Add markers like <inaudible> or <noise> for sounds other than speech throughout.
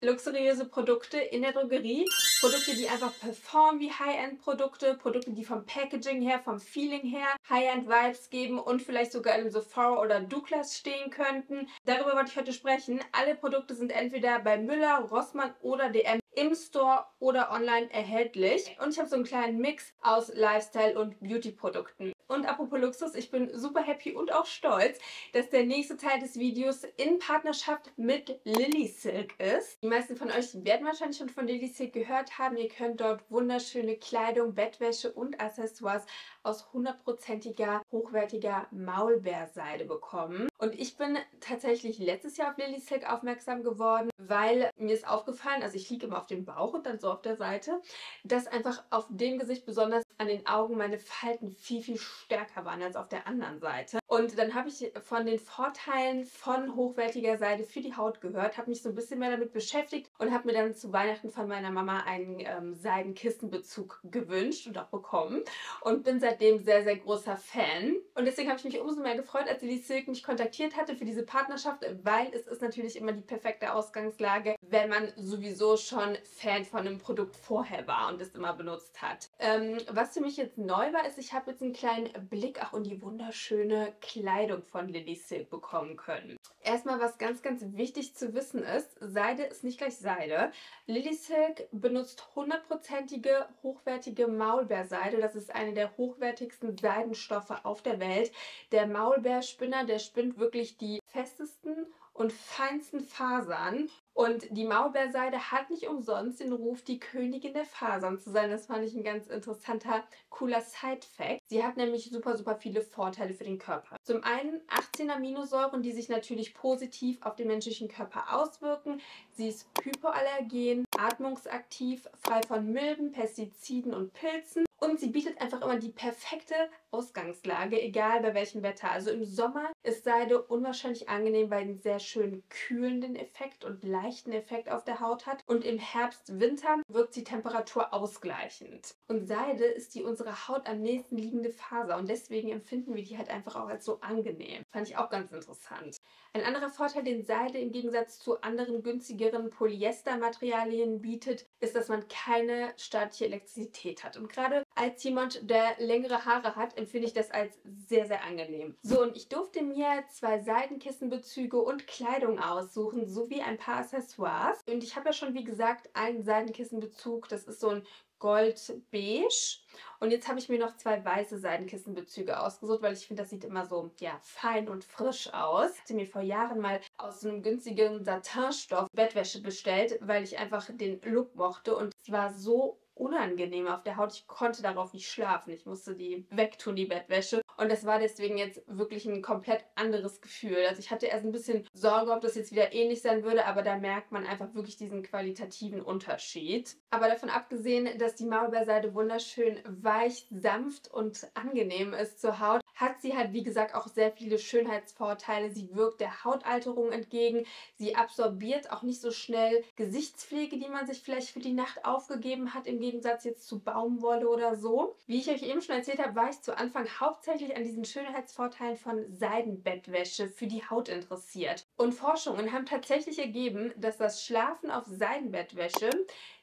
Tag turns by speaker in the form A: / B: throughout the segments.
A: luxuriöse Produkte in der Drogerie. Produkte, die einfach performen wie High-End-Produkte. Produkte, die vom Packaging her, vom Feeling her High-End-Vibes geben und vielleicht sogar in Sephora oder Douglas stehen könnten. Darüber wollte ich heute sprechen. Alle Produkte sind entweder bei Müller, Rossmann oder DM im Store oder online erhältlich. Und ich habe so einen kleinen Mix aus Lifestyle- und Beauty-Produkten. Und apropos Luxus, ich bin super happy und auch stolz, dass der nächste Teil des Videos in Partnerschaft mit Lily Silk ist. Die meisten von euch werden wahrscheinlich schon von Lily Silk gehört haben. Ihr könnt dort wunderschöne Kleidung, Bettwäsche und Accessoires aus hundertprozentiger, hochwertiger Maulbeerseide bekommen. Und ich bin tatsächlich letztes Jahr auf Lily Silk aufmerksam geworden, weil mir ist aufgefallen, also ich liege immer auf dem Bauch und dann so auf der Seite, dass einfach auf dem Gesicht besonders an den Augen meine Falten viel, viel stärker waren als auf der anderen Seite. Und dann habe ich von den Vorteilen von hochwertiger Seide für die Haut gehört, habe mich so ein bisschen mehr damit beschäftigt und habe mir dann zu Weihnachten von meiner Mama einen ähm, Seidenkissenbezug gewünscht und auch bekommen und bin seitdem sehr, sehr großer Fan. Und deswegen habe ich mich umso mehr gefreut, als die Silk mich kontaktiert hatte für diese Partnerschaft, weil es ist natürlich immer die perfekte Ausgangslage, wenn man sowieso schon Fan von einem Produkt vorher war und es immer benutzt hat. Ähm, was für mich jetzt neu war, ist, ich habe jetzt einen kleinen Blick auch in die wunderschöne Kleidung von Lily Silk bekommen können. Erstmal, was ganz, ganz wichtig zu wissen ist, Seide ist nicht gleich Seide. Lily Silk benutzt hundertprozentige, hochwertige Maulbeerseide. Das ist eine der hochwertigsten Seidenstoffe auf der Welt. Der Maulbeerspinner, der spinnt wirklich die festesten und feinsten Fasern. Und die Maulbeerseide hat nicht umsonst den Ruf, die Königin der Fasern zu sein. Das fand ich ein ganz interessanter, cooler Side-Fact. Sie hat nämlich super, super viele Vorteile für den Körper. Zum einen 18 Aminosäuren, die sich natürlich positiv auf den menschlichen Körper auswirken. Sie ist hypoallergen, atmungsaktiv, frei von Milben, Pestiziden und Pilzen. Und sie bietet einfach immer die perfekte Ausgangslage, egal bei welchem Wetter. Also im Sommer ist Seide unwahrscheinlich angenehm, weil einen sehr schön kühlenden Effekt und leichten Effekt auf der Haut hat. Und im Herbst, Winter wirkt sie Temperatur ausgleichend. Und Seide ist die unserer Haut am nächsten liegende Faser und deswegen empfinden wir die halt einfach auch als so angenehm. Fand ich auch ganz interessant. Ein anderer Vorteil, den Seide im Gegensatz zu anderen günstigeren Polyestermaterialien bietet, ist, dass man keine staatliche Elektrizität hat. Und gerade als jemand, der längere Haare hat, empfinde ich das als sehr, sehr angenehm. So, und ich durfte mir zwei Seidenkissenbezüge und Kleidung aussuchen, sowie ein paar Accessoires. Und ich habe ja schon, wie gesagt, einen Seidenkissenbezug. Das ist so ein goldbeige. Und jetzt habe ich mir noch zwei weiße Seidenkissenbezüge ausgesucht, weil ich finde, das sieht immer so ja, fein und frisch aus. Ich hatte mir vor Jahren mal aus einem günstigen Satinstoff Bettwäsche bestellt, weil ich einfach den Look mochte. Und es war so unangenehm auf der Haut. Ich konnte darauf nicht schlafen. Ich musste die wegtun, die Bettwäsche. Und das war deswegen jetzt wirklich ein komplett anderes Gefühl. Also ich hatte erst ein bisschen Sorge, ob das jetzt wieder ähnlich sein würde, aber da merkt man einfach wirklich diesen qualitativen Unterschied. Aber davon abgesehen, dass die Maulbeerseide wunderschön weich, sanft und angenehm ist zur Haut, hat sie halt wie gesagt auch sehr viele Schönheitsvorteile. Sie wirkt der Hautalterung entgegen. Sie absorbiert auch nicht so schnell Gesichtspflege, die man sich vielleicht für die Nacht aufgegeben hat, im Gegensatz jetzt zu Baumwolle oder so. Wie ich euch eben schon erzählt habe, war ich zu Anfang hauptsächlich an diesen Schönheitsvorteilen von Seidenbettwäsche für die Haut interessiert. Und Forschungen haben tatsächlich ergeben, dass das Schlafen auf Seidenbettwäsche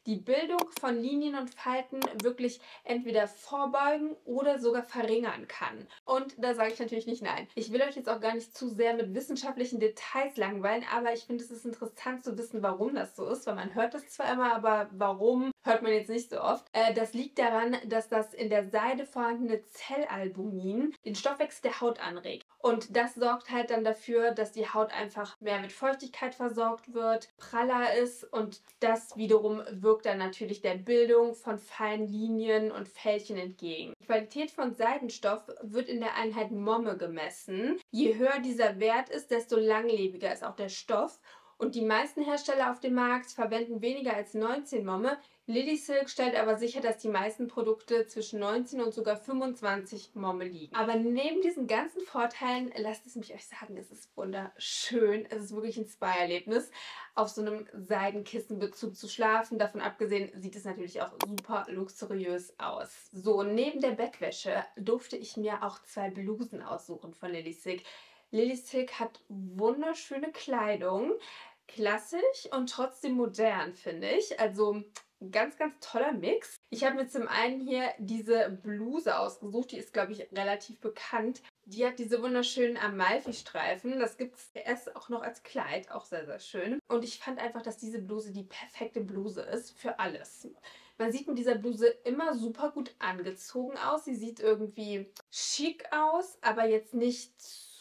A: die Bildung von Linien und Falten wirklich entweder vorbeugen oder sogar verringern kann. Und da sage ich natürlich nicht nein. Ich will euch jetzt auch gar nicht zu sehr mit wissenschaftlichen Details langweilen, aber ich finde es ist interessant zu wissen, warum das so ist, weil man hört das zwar immer, aber warum hört man jetzt nicht so oft. Äh, das liegt daran, dass das in der Seide vorhandene Zellalbumin den Stoffwechsel der Haut anregt. Und das sorgt halt dann dafür, dass die Haut einfach mehr mit Feuchtigkeit versorgt wird, praller ist und das wiederum wirkt dann natürlich der Bildung von feinen Linien und Fältchen entgegen. Die Qualität von Seidenstoff wird in der Einheit Momme gemessen. Je höher dieser Wert ist, desto langlebiger ist auch der Stoff und die meisten Hersteller auf dem Markt verwenden weniger als 19 Momme, Silk stellt aber sicher, dass die meisten Produkte zwischen 19 und sogar 25 Momme liegen. Aber neben diesen ganzen Vorteilen, lasst es mich euch sagen, es ist wunderschön. Es ist wirklich ein Spa-Erlebnis, auf so einem Seidenkissenbezug zu schlafen. Davon abgesehen sieht es natürlich auch super luxuriös aus. So, neben der Bettwäsche durfte ich mir auch zwei Blusen aussuchen von Silk. Silk hat wunderschöne Kleidung klassisch und trotzdem modern, finde ich. Also ganz, ganz toller Mix. Ich habe mir zum einen hier diese Bluse ausgesucht. Die ist, glaube ich, relativ bekannt. Die hat diese wunderschönen Amalfi-Streifen. Das gibt es erst auch noch als Kleid. Auch sehr, sehr schön. Und ich fand einfach, dass diese Bluse die perfekte Bluse ist für alles. Man sieht mit dieser Bluse immer super gut angezogen aus. Sie sieht irgendwie schick aus, aber jetzt nicht zu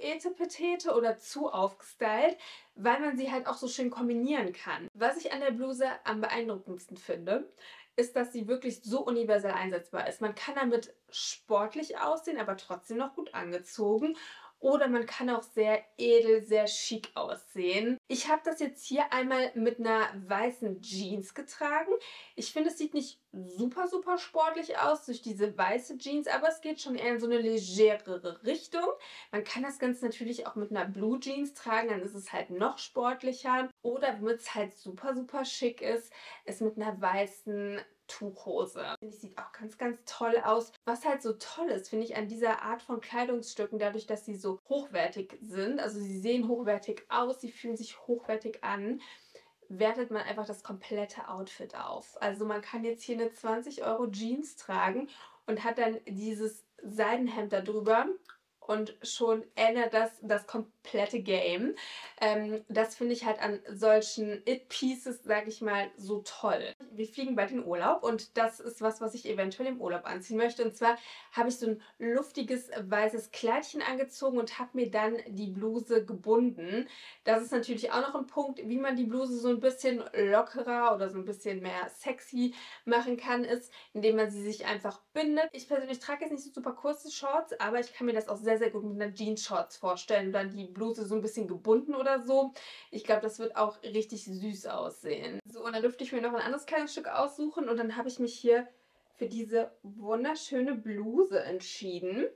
A: etepetete oder zu aufgestylt, weil man sie halt auch so schön kombinieren kann. Was ich an der Bluse am beeindruckendsten finde, ist, dass sie wirklich so universell einsetzbar ist. Man kann damit sportlich aussehen, aber trotzdem noch gut angezogen. Oder man kann auch sehr edel, sehr chic aussehen. Ich habe das jetzt hier einmal mit einer weißen Jeans getragen. Ich finde, es sieht nicht super, super sportlich aus durch diese weiße Jeans, aber es geht schon eher in so eine legerere Richtung. Man kann das Ganze natürlich auch mit einer Blue Jeans tragen, dann ist es halt noch sportlicher. Oder womit es halt super, super schick ist, ist mit einer weißen Tuchhose. Finde ich, sieht auch ganz, ganz toll aus. Was halt so toll ist, finde ich, an dieser Art von Kleidungsstücken, dadurch, dass sie so hochwertig sind, also sie sehen hochwertig aus, sie fühlen sich hochwertig an, wertet man einfach das komplette Outfit auf. Also man kann jetzt hier eine 20 Euro Jeans tragen und hat dann dieses Seidenhemd darüber und schon ändert das das komplette Game. Ähm, das finde ich halt an solchen It-Pieces, sage ich mal, so toll. Wir fliegen bald in Urlaub und das ist was, was ich eventuell im Urlaub anziehen möchte. Und zwar habe ich so ein luftiges weißes Kleidchen angezogen und habe mir dann die Bluse gebunden. Das ist natürlich auch noch ein Punkt, wie man die Bluse so ein bisschen lockerer oder so ein bisschen mehr sexy machen kann, ist, indem man sie sich einfach bindet. Ich persönlich trage jetzt nicht so super kurze Shorts, aber ich kann mir das auch sehr, sehr gut mit einer Jeans-Shorts vorstellen dann die Bluse so ein bisschen gebunden oder so. Ich glaube, das wird auch richtig süß aussehen. So, und dann dürfte ich mir noch ein anderes Kleidungsstück aussuchen und dann habe ich mich hier für diese wunderschöne Bluse entschieden.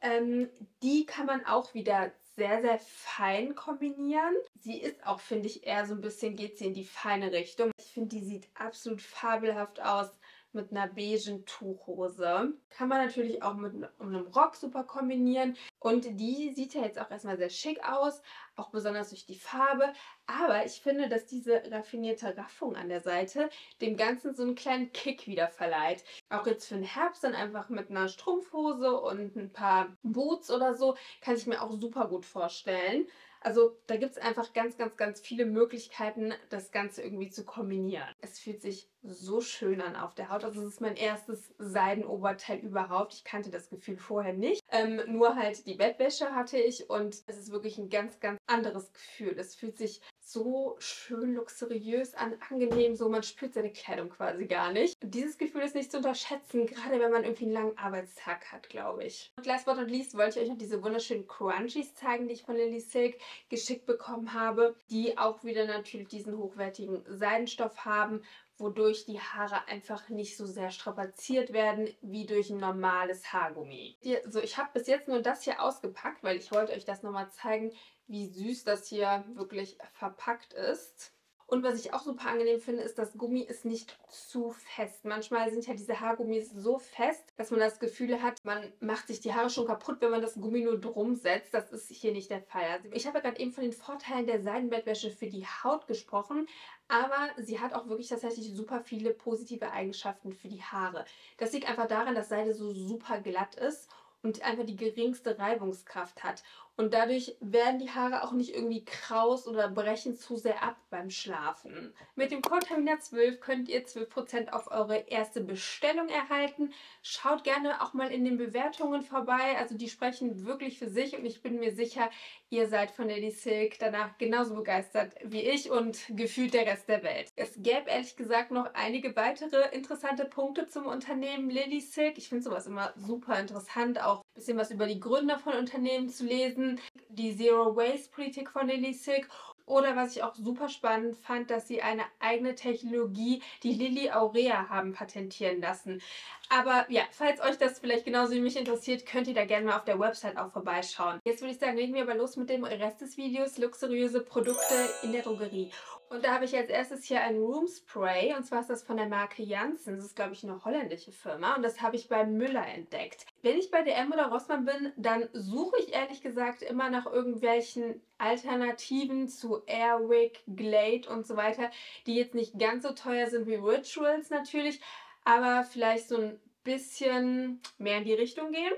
A: Ähm, die kann man auch wieder sehr, sehr fein kombinieren. Sie ist auch, finde ich, eher so ein bisschen, geht sie in die feine Richtung. Ich finde, die sieht absolut fabelhaft aus mit einer beigen Tuchhose. Kann man natürlich auch mit einem Rock super kombinieren. Und die sieht ja jetzt auch erstmal sehr schick aus, auch besonders durch die Farbe. Aber ich finde, dass diese raffinierte Raffung an der Seite dem Ganzen so einen kleinen Kick wieder verleiht. Auch jetzt für den Herbst dann einfach mit einer Strumpfhose und ein paar Boots oder so, kann ich mir auch super gut vorstellen. Also da gibt es einfach ganz, ganz, ganz viele Möglichkeiten, das Ganze irgendwie zu kombinieren. Es fühlt sich so schön an auf der Haut. Also es ist mein erstes Seidenoberteil überhaupt. Ich kannte das Gefühl vorher nicht. Ähm, nur halt die Bettwäsche hatte ich und es ist wirklich ein ganz, ganz anderes Gefühl. Es fühlt sich so schön luxuriös an, angenehm, so man spürt seine Kleidung quasi gar nicht. Dieses Gefühl ist nicht zu unterschätzen, gerade wenn man irgendwie einen langen Arbeitstag hat, glaube ich. Und last but not least wollte ich euch noch diese wunderschönen Crunchies zeigen, die ich von Lily Silk geschickt bekommen habe, die auch wieder natürlich diesen hochwertigen Seidenstoff haben, wodurch die Haare einfach nicht so sehr strapaziert werden wie durch ein normales Haargummi. So, ich habe bis jetzt nur das hier ausgepackt, weil ich wollte euch das nochmal zeigen, wie süß das hier wirklich verpackt ist. Und was ich auch super angenehm finde, ist, das Gummi ist nicht zu fest. Manchmal sind ja diese Haargummis so fest, dass man das Gefühl hat, man macht sich die Haare schon kaputt, wenn man das Gummi nur drum setzt. Das ist hier nicht der Fall. Also ich habe ja gerade eben von den Vorteilen der Seidenbettwäsche für die Haut gesprochen, aber sie hat auch wirklich tatsächlich super viele positive Eigenschaften für die Haare. Das liegt einfach daran, dass Seide so super glatt ist und einfach die geringste Reibungskraft hat. Und dadurch werden die Haare auch nicht irgendwie kraus oder brechen zu sehr ab beim Schlafen. Mit dem Code Tamina12 könnt ihr 12% auf eure erste Bestellung erhalten. Schaut gerne auch mal in den Bewertungen vorbei. Also die sprechen wirklich für sich und ich bin mir sicher, ihr seid von Lady Silk danach genauso begeistert wie ich und gefühlt der Rest der Welt. Es gäbe ehrlich gesagt noch einige weitere interessante Punkte zum Unternehmen Lady Silk. Ich finde sowas immer super interessant, auch bisschen was über die Gründer von Unternehmen zu lesen die Zero Waste Politik von Lily Silk oder was ich auch super spannend fand, dass sie eine eigene Technologie, die Lilly Aurea, haben patentieren lassen. Aber ja, falls euch das vielleicht genauso wie mich interessiert, könnt ihr da gerne mal auf der Website auch vorbeischauen. Jetzt würde ich sagen, legen wir aber los mit dem Rest des Videos. Luxuriöse Produkte in der Drogerie. Und da habe ich als erstes hier ein Room Spray und zwar ist das von der Marke Janssen. Das ist, glaube ich, eine holländische Firma und das habe ich bei Müller entdeckt. Wenn ich bei DM oder Rossmann bin, dann suche ich ehrlich gesagt immer nach irgendwelchen Alternativen zu Airwick, Glade und so weiter, die jetzt nicht ganz so teuer sind wie Rituals natürlich, aber vielleicht so ein bisschen mehr in die Richtung gehen.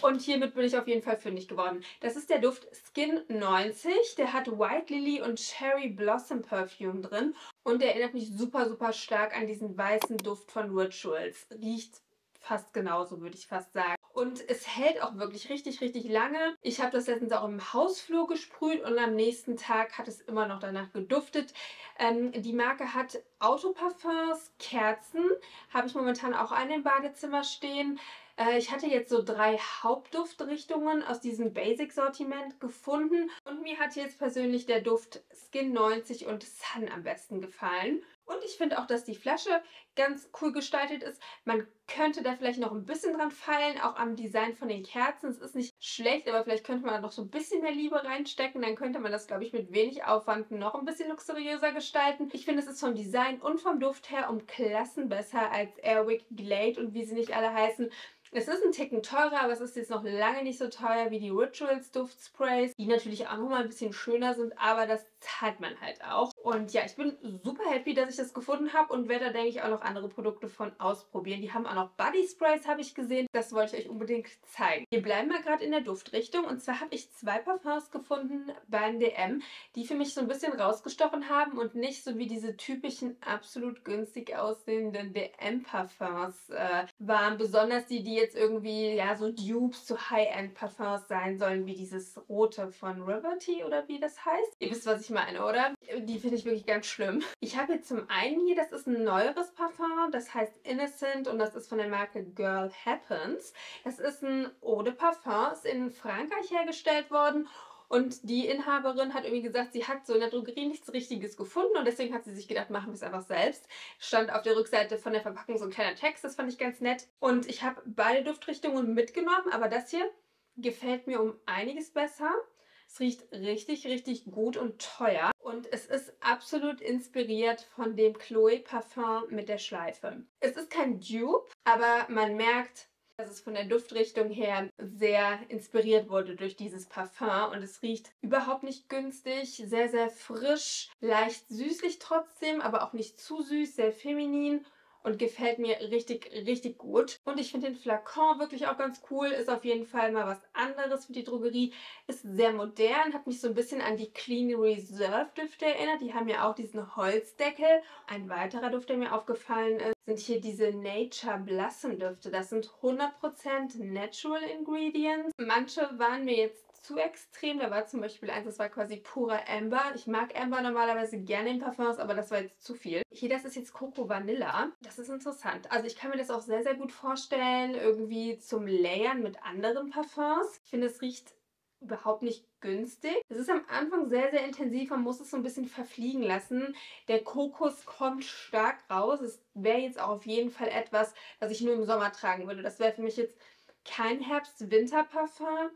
A: Und hiermit bin ich auf jeden Fall fündig geworden. Das ist der Duft Skin 90. Der hat White Lily und Cherry Blossom Perfume drin. Und der erinnert mich super, super stark an diesen weißen Duft von Rituals. Riecht fast genauso, würde ich fast sagen. Und es hält auch wirklich richtig, richtig lange. Ich habe das letztens auch im Hausflur gesprüht und am nächsten Tag hat es immer noch danach geduftet. Ähm, die Marke hat Autoparfums, Kerzen. Habe ich momentan auch einen im Badezimmer stehen. Äh, ich hatte jetzt so drei Hauptduftrichtungen aus diesem Basic-Sortiment gefunden. Und mir hat jetzt persönlich der Duft Skin 90 und Sun am besten gefallen. Und ich finde auch, dass die Flasche ganz cool gestaltet ist. Man könnte da vielleicht noch ein bisschen dran feilen, auch am Design von den Kerzen. Es ist nicht schlecht, aber vielleicht könnte man da noch so ein bisschen mehr Liebe reinstecken. Dann könnte man das, glaube ich, mit wenig Aufwand noch ein bisschen luxuriöser gestalten. Ich finde, es ist vom Design und vom Duft her um Klassen besser als Airwick Glade und wie sie nicht alle heißen. Es ist ein Ticken teurer, aber es ist jetzt noch lange nicht so teuer wie die Rituals Duftsprays, die natürlich auch nochmal ein bisschen schöner sind, aber das zahlt man halt auch. Und ja, ich bin super happy, dass ich das gefunden habe und werde da, denke ich, auch noch andere Produkte von ausprobieren. Die haben auch noch Body Sprays, habe ich gesehen. Das wollte ich euch unbedingt zeigen. Wir bleiben mal gerade in der Duftrichtung und zwar habe ich zwei Parfums gefunden beim DM, die für mich so ein bisschen rausgestochen haben und nicht so wie diese typischen absolut günstig aussehenden DM-Parfums äh, waren. Besonders die, die jetzt irgendwie ja so Dupes zu High-End-Parfums sein sollen, wie dieses rote von Riverty oder wie das heißt. Ihr wisst, was ich meine, oder? Die finde ich wirklich ganz schlimm. Ich habe jetzt zum einen hier, das ist ein neueres Parfum, das heißt Innocent und das ist von der Marke Girl Happens. Das ist ein Eau de Parfum, ist in Frankreich hergestellt worden und die Inhaberin hat irgendwie gesagt, sie hat so in der Drogerie nichts Richtiges gefunden und deswegen hat sie sich gedacht, machen wir es einfach selbst. Stand auf der Rückseite von der Verpackung so ein kleiner Text, das fand ich ganz nett. Und ich habe beide Duftrichtungen mitgenommen, aber das hier gefällt mir um einiges besser. Es riecht richtig, richtig gut und teuer. Und es ist absolut inspiriert von dem Chloe Parfum mit der Schleife. Es ist kein Dupe, aber man merkt, dass es von der Duftrichtung her sehr inspiriert wurde durch dieses Parfum und es riecht überhaupt nicht günstig, sehr, sehr frisch, leicht süßlich trotzdem, aber auch nicht zu süß, sehr feminin und gefällt mir richtig, richtig gut. Und ich finde den Flakon wirklich auch ganz cool. Ist auf jeden Fall mal was anderes für die Drogerie. Ist sehr modern, hat mich so ein bisschen an die Clean Reserve Düfte erinnert. Die haben ja auch diesen Holzdeckel. Ein weiterer Duft, der mir aufgefallen ist, sind hier diese Nature Blossom Düfte. Das sind 100% Natural Ingredients. Manche waren mir jetzt zu extrem. Da war zum Beispiel eins, das war quasi purer Amber. Ich mag Amber normalerweise gerne in Parfums, aber das war jetzt zu viel. Hier, das ist jetzt Coco Vanilla. Das ist interessant. Also ich kann mir das auch sehr, sehr gut vorstellen, irgendwie zum Layern mit anderen Parfums. Ich finde, es riecht überhaupt nicht günstig. Es ist am Anfang sehr, sehr intensiv. Man muss es so ein bisschen verfliegen lassen. Der Kokos kommt stark raus. Es wäre jetzt auch auf jeden Fall etwas, was ich nur im Sommer tragen würde. Das wäre für mich jetzt kein Herbst-Winter-Parfum.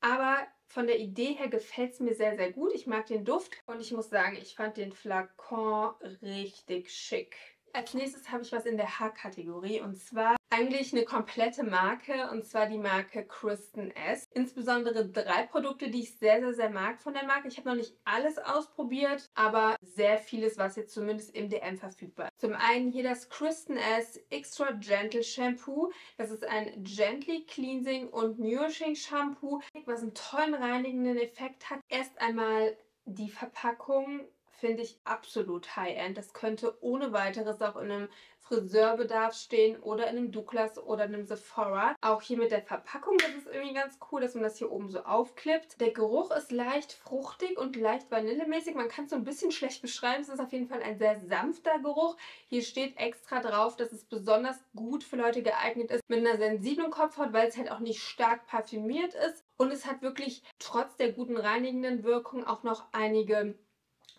A: Aber von der Idee her gefällt es mir sehr, sehr gut. Ich mag den Duft und ich muss sagen, ich fand den Flakon richtig schick. Als nächstes habe ich was in der Haarkategorie und zwar eigentlich eine komplette Marke und zwar die Marke Kristen S. Insbesondere drei Produkte, die ich sehr, sehr, sehr mag von der Marke. Ich habe noch nicht alles ausprobiert, aber sehr vieles, was jetzt zumindest im DM verfügbar ist. Zum einen hier das Kristen S Extra Gentle Shampoo. Das ist ein Gently Cleansing und Nourishing Shampoo, was einen tollen reinigenden Effekt hat. Erst einmal die Verpackung finde ich absolut High-End. Das könnte ohne weiteres auch in einem Friseurbedarf stehen oder in einem Douglas oder in einem Sephora. Auch hier mit der Verpackung, das ist irgendwie ganz cool, dass man das hier oben so aufklippt. Der Geruch ist leicht fruchtig und leicht vanillemäßig. Man kann es so ein bisschen schlecht beschreiben. Es ist auf jeden Fall ein sehr sanfter Geruch. Hier steht extra drauf, dass es besonders gut für Leute geeignet ist mit einer sensiblen Kopfhaut, weil es halt auch nicht stark parfümiert ist. Und es hat wirklich trotz der guten reinigenden Wirkung auch noch einige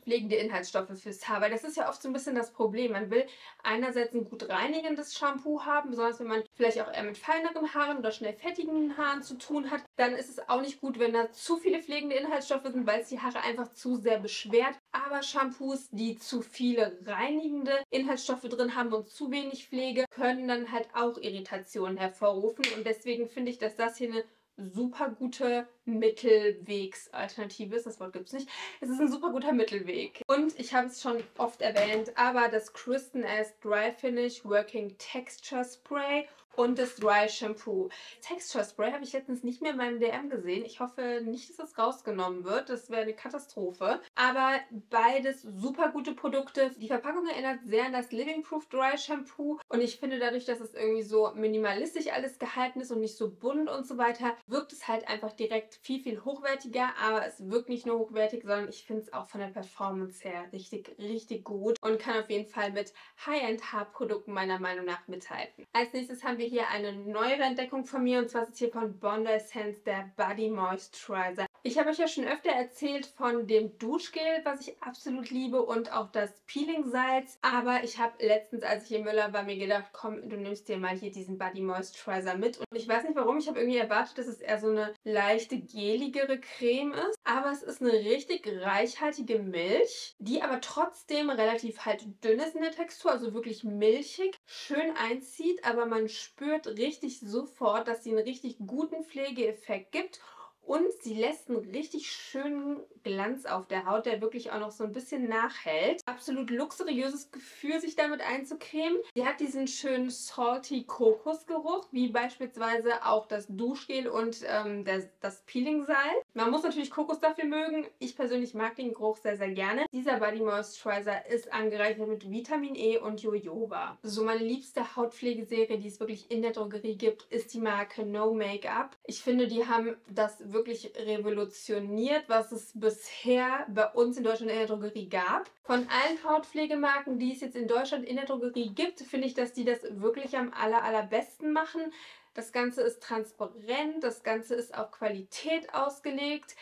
A: pflegende Inhaltsstoffe fürs Haar, weil das ist ja oft so ein bisschen das Problem. Man will einerseits ein gut reinigendes Shampoo haben, besonders wenn man vielleicht auch eher mit feineren Haaren oder schnell fettigen Haaren zu tun hat, dann ist es auch nicht gut, wenn da zu viele pflegende Inhaltsstoffe sind, weil es die Haare einfach zu sehr beschwert. Aber Shampoos, die zu viele reinigende Inhaltsstoffe drin haben und zu wenig Pflege, können dann halt auch Irritationen hervorrufen. Und deswegen finde ich, dass das hier eine super gute Mittelwegsalternative ist. Das Wort gibt es nicht. Es ist ein super guter Mittelweg. Und ich habe es schon oft erwähnt, aber das Kristen S Dry Finish Working Texture Spray und das Dry Shampoo. Texture Spray habe ich letztens nicht mehr in meinem DM gesehen. Ich hoffe nicht, dass das rausgenommen wird. Das wäre eine Katastrophe. Aber beides super gute Produkte. Die Verpackung erinnert sehr an das Living Proof Dry Shampoo. Und ich finde dadurch, dass es irgendwie so minimalistisch alles gehalten ist und nicht so bunt und so weiter, wirkt es halt einfach direkt viel, viel hochwertiger. Aber es wirkt nicht nur hochwertig, sondern ich finde es auch von der Performance her richtig, richtig gut. Und kann auf jeden Fall mit High-End Haarprodukten meiner Meinung nach mithalten. Als nächstes haben wir wir hier eine neuere Entdeckung von mir und zwar ist hier von Bondi Essence der Body Moisturizer. Ich habe euch ja schon öfter erzählt von dem Duschgel, was ich absolut liebe und auch das Peeling-Salz. Aber ich habe letztens, als ich im Müller war, mir gedacht, komm, du nimmst dir mal hier diesen Body Moisturizer mit. Und ich weiß nicht warum, ich habe irgendwie erwartet, dass es eher so eine leichte, geligere Creme ist. Aber es ist eine richtig reichhaltige Milch, die aber trotzdem relativ halt dünn ist in der Textur, also wirklich milchig, schön einzieht, aber man spürt richtig sofort, dass sie einen richtig guten Pflegeeffekt gibt und sie lässt einen richtig schönen Glanz auf der Haut, der wirklich auch noch so ein bisschen nachhält. Absolut luxuriöses Gefühl, sich damit einzucremen. Sie hat diesen schönen salty Kokosgeruch, wie beispielsweise auch das Duschgel und ähm, das, das Peeling-Salz. Man muss natürlich Kokos dafür mögen. Ich persönlich mag den Geruch sehr, sehr gerne. Dieser Body Moisturizer ist angereichert mit Vitamin E und Jojoba. So meine liebste Hautpflegeserie, die es wirklich in der Drogerie gibt, ist die Marke No Make-up. Ich finde, die haben das wirklich revolutioniert, was es bisher bei uns in Deutschland in der Drogerie gab. Von allen Hautpflegemarken, die es jetzt in Deutschland in der Drogerie gibt, finde ich, dass die das wirklich am aller, allerbesten machen. Das Ganze ist transparent, das Ganze ist auf Qualität ausgelegt.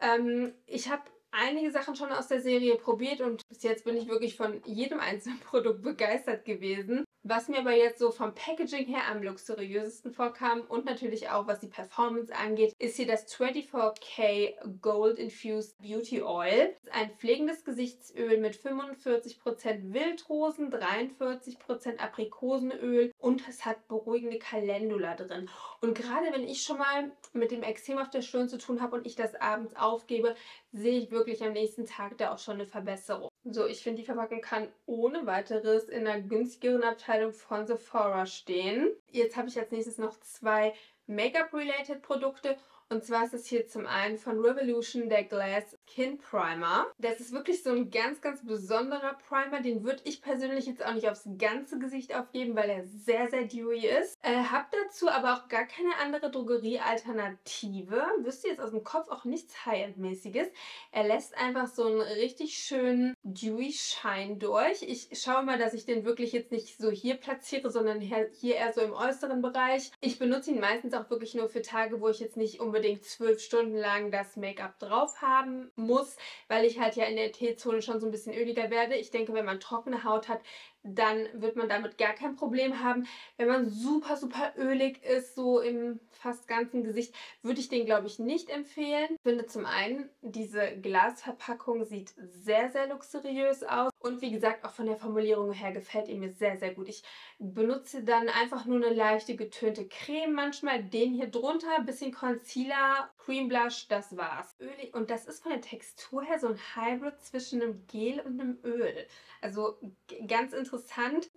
A: Ähm, ich habe einige Sachen schon aus der Serie probiert und bis jetzt bin ich wirklich von jedem einzelnen <laughs> Produkt begeistert gewesen. Was mir aber jetzt so vom Packaging her am luxuriösesten vorkam und natürlich auch was die Performance angeht, ist hier das 24K Gold Infused Beauty Oil. Das ist ein pflegendes Gesichtsöl mit 45% Wildrosen, 43% Aprikosenöl und es hat beruhigende Calendula drin. Und gerade wenn ich schon mal mit dem Extrem auf der Stirn zu tun habe und ich das abends aufgebe, sehe ich wirklich am nächsten Tag da auch schon eine Verbesserung. So, ich finde, die Verpackung kann ohne weiteres in einer günstigeren Abteilung von Sephora stehen. Jetzt habe ich als nächstes noch zwei Make-up-related Produkte und zwar ist es hier zum einen von Revolution der Glass Skin Primer. Das ist wirklich so ein ganz, ganz besonderer Primer. Den würde ich persönlich jetzt auch nicht aufs ganze Gesicht aufgeben, weil er sehr, sehr dewy ist. Äh, hab dazu aber auch gar keine andere Drogerie-Alternative. Wüsste jetzt aus dem Kopf auch nichts High-End-mäßiges. Er lässt einfach so einen richtig schönen dewy Shine durch. Ich schaue mal, dass ich den wirklich jetzt nicht so hier platziere, sondern hier eher so im äußeren Bereich. Ich benutze ihn meistens auch wirklich nur für Tage, wo ich jetzt nicht unbedingt unbedingt zwölf Stunden lang das Make-up drauf haben muss, weil ich halt ja in der T-Zone schon so ein bisschen öliger werde. Ich denke, wenn man trockene Haut hat, dann wird man damit gar kein Problem haben. Wenn man super, super ölig ist, so im fast ganzen Gesicht, würde ich den, glaube ich, nicht empfehlen. Ich finde zum einen, diese Glasverpackung sieht sehr, sehr luxuriös aus. Und wie gesagt, auch von der Formulierung her gefällt ihr mir sehr, sehr gut. Ich benutze dann einfach nur eine leichte getönte Creme manchmal. Den hier drunter, bisschen Concealer, Cream Blush, das war's. Ölig. Und das ist von der Textur her so ein Hybrid zwischen einem Gel und einem Öl. Also ganz interessant,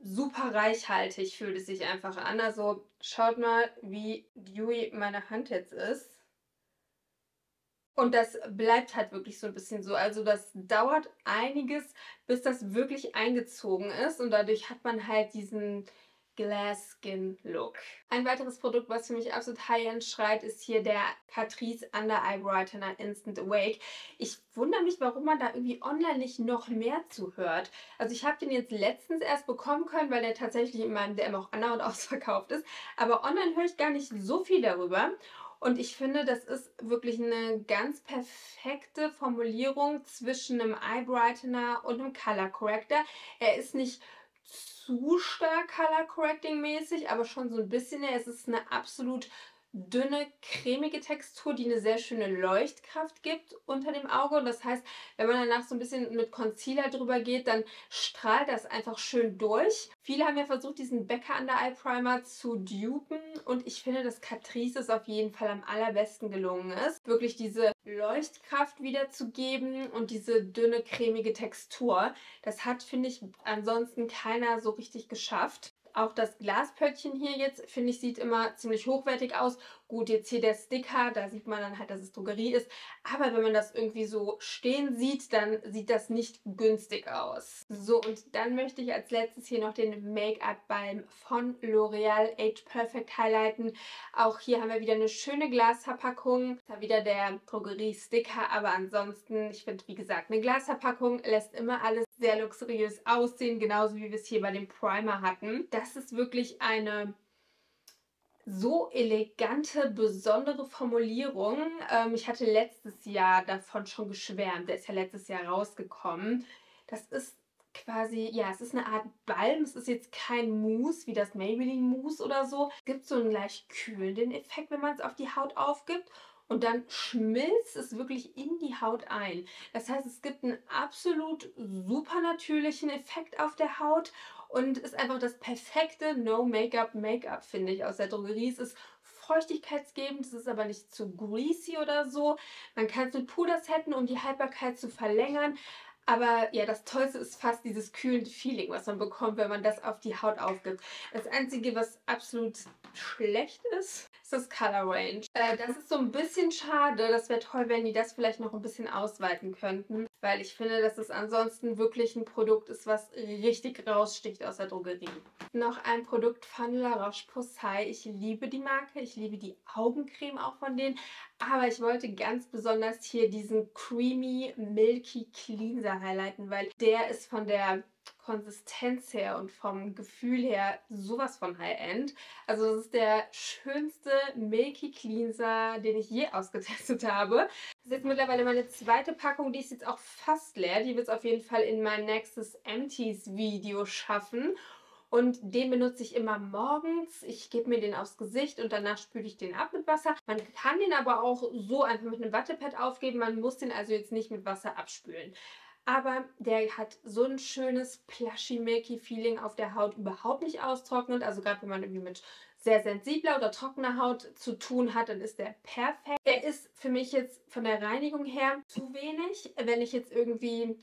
A: super reichhaltig fühlt es sich einfach an. Also schaut mal, wie dewy meine Hand jetzt ist. Und das bleibt halt wirklich so ein bisschen so. Also das dauert einiges, bis das wirklich eingezogen ist. Und dadurch hat man halt diesen Glass Skin Look. Ein weiteres Produkt, was für mich absolut High-End schreit, ist hier der Catrice Under Eye Brightener Instant Awake. Ich wundere mich, warum man da irgendwie online nicht noch mehr zuhört. Also ich habe den jetzt letztens erst bekommen können, weil der tatsächlich in meinem DM auch andauernd <laughs> ausverkauft ist. Aber online höre ich gar nicht so viel darüber. Und ich finde, das ist wirklich eine ganz perfekte Formulierung zwischen einem Eye Brightener und einem Color Corrector. Er ist nicht zu stark Color Correcting mäßig, aber schon so ein bisschen. Es ist eine absolut dünne, cremige Textur, die eine sehr schöne Leuchtkraft gibt unter dem Auge. Und das heißt, wenn man danach so ein bisschen mit Concealer drüber geht, dann strahlt das einfach schön durch. Viele haben ja versucht, diesen Becker Under Eye Primer zu dupen. Und ich finde, dass Catrice es auf jeden Fall am allerbesten gelungen ist. Wirklich diese Leuchtkraft wiederzugeben und diese dünne, cremige Textur. Das hat, finde ich, ansonsten keiner so richtig geschafft. Auch das Glaspöttchen hier jetzt, finde ich, sieht immer ziemlich hochwertig aus. Gut, jetzt hier der Sticker, da sieht man dann halt, dass es Drogerie ist. Aber wenn man das irgendwie so stehen sieht, dann sieht das nicht günstig aus. So, und dann möchte ich als letztes hier noch den Make-up-Balm von L'Oreal Age Perfect highlighten. Auch hier haben wir wieder eine schöne Glasverpackung. Da wieder der Drogerie-Sticker, aber ansonsten, ich finde, wie gesagt, eine Glasverpackung lässt immer alles sehr luxuriös aussehen, genauso wie wir es hier bei dem Primer hatten. Das ist wirklich eine so elegante, besondere Formulierung. Ähm, ich hatte letztes Jahr davon schon geschwärmt. Der ist ja letztes Jahr rausgekommen. Das ist quasi, ja, es ist eine Art Balm. Es ist jetzt kein Mousse wie das Maybelline Mousse oder so. Es gibt so einen leicht kühlenden Effekt, wenn man es auf die Haut aufgibt und dann schmilzt es wirklich in die Haut ein. Das heißt, es gibt einen absolut super natürlichen Effekt auf der Haut und ist einfach das perfekte No-Make-up-Make-up, finde ich, aus der Drogerie. Es ist feuchtigkeitsgebend, es ist aber nicht zu greasy oder so. Man kann es mit Puder setten, um die Haltbarkeit zu verlängern. Aber ja, das Tollste ist fast dieses kühlende Feeling, was man bekommt, wenn man das auf die Haut aufgibt. Das Einzige, was absolut schlecht ist das Color Range. Äh, das ist so ein bisschen schade. Das wäre toll, wenn die das vielleicht noch ein bisschen ausweiten könnten, weil ich finde, dass es ansonsten wirklich ein Produkt ist, was richtig raussticht aus der Drogerie. Noch ein Produkt von La Roche-Posay. Ich liebe die Marke, ich liebe die Augencreme auch von denen, aber ich wollte ganz besonders hier diesen Creamy Milky Cleanser highlighten, weil der ist von der Konsistenz her und vom Gefühl her sowas von High-End. Also das ist der schönste Milky Cleanser, den ich je ausgetestet habe. Das ist jetzt mittlerweile meine zweite Packung, die ist jetzt auch fast leer. Die wird es auf jeden Fall in mein nächstes Empties Video schaffen. Und den benutze ich immer morgens. Ich gebe mir den aufs Gesicht und danach spüle ich den ab mit Wasser. Man kann den aber auch so einfach mit einem Wattepad aufgeben. Man muss den also jetzt nicht mit Wasser abspülen. Aber der hat so ein schönes plushy milky Feeling auf der Haut überhaupt nicht austrocknet. Also gerade wenn man irgendwie mit sehr sensibler oder trockener Haut zu tun hat, dann ist der perfekt. Er ist für mich jetzt von der Reinigung her zu wenig. Wenn ich jetzt irgendwie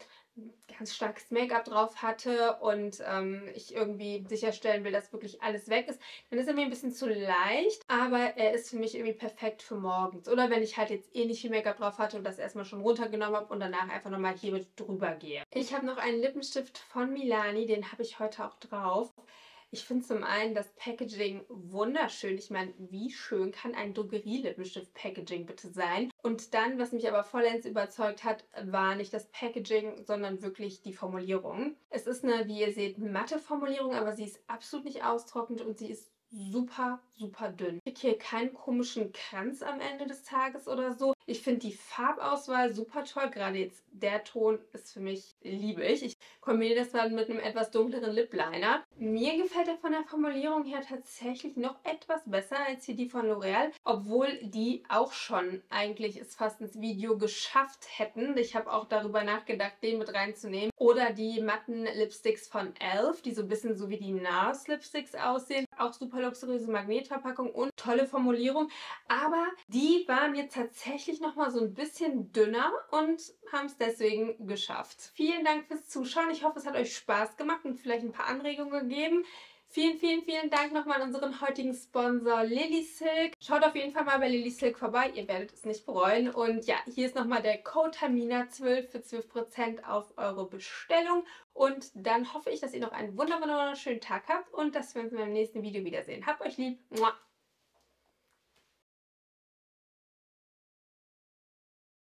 A: ganz starkes Make-up drauf hatte und ähm, ich irgendwie sicherstellen will, dass wirklich alles weg ist, dann ist er mir ein bisschen zu leicht, aber er ist für mich irgendwie perfekt für morgens. Oder wenn ich halt jetzt eh nicht viel Make-up drauf hatte und das erstmal schon runtergenommen habe und danach einfach nochmal hier mit drüber gehe. Ich habe noch einen Lippenstift von Milani, den habe ich heute auch drauf. Ich finde zum einen das Packaging wunderschön. Ich meine, wie schön kann ein Drogerie-Lippenstift-Packaging bitte sein? Und dann, was mich aber vollends überzeugt hat, war nicht das Packaging, sondern wirklich die Formulierung. Es ist eine, wie ihr seht, matte Formulierung, aber sie ist absolut nicht austrocknend und sie ist super, super dünn. Ich kriege hier keinen komischen Kranz am Ende des Tages oder so. Ich finde die Farbauswahl super toll. Gerade jetzt der Ton ist für mich, liebe ich. Ich kombiniere das dann mit einem etwas dunkleren Lip Liner. Mir gefällt er von der Formulierung her tatsächlich noch etwas besser als hier die von L'Oreal, obwohl die auch schon eigentlich es fast ins Video geschafft hätten. Ich habe auch darüber nachgedacht, den mit reinzunehmen. Oder die matten Lipsticks von e.l.f., die so ein bisschen so wie die NARS Lipsticks aussehen. Auch super luxuriöse Magnetverpackung und tolle Formulierung. Aber die waren jetzt tatsächlich nochmal so ein bisschen dünner und haben es deswegen geschafft. Vielen Dank fürs Zuschauen. Ich hoffe, es hat euch Spaß gemacht und vielleicht ein paar Anregungen gegeben. Vielen, vielen, vielen Dank nochmal an unseren heutigen Sponsor Lily Silk. Schaut auf jeden Fall mal bei Lily Silk vorbei, ihr werdet es nicht bereuen. Und ja, hier ist nochmal der Code Tamina12 für 12% auf eure Bestellung. Und dann hoffe ich, dass ihr noch einen wunderschönen Tag habt und dass wir uns beim nächsten Video wiedersehen. Habt euch lieb. Mua.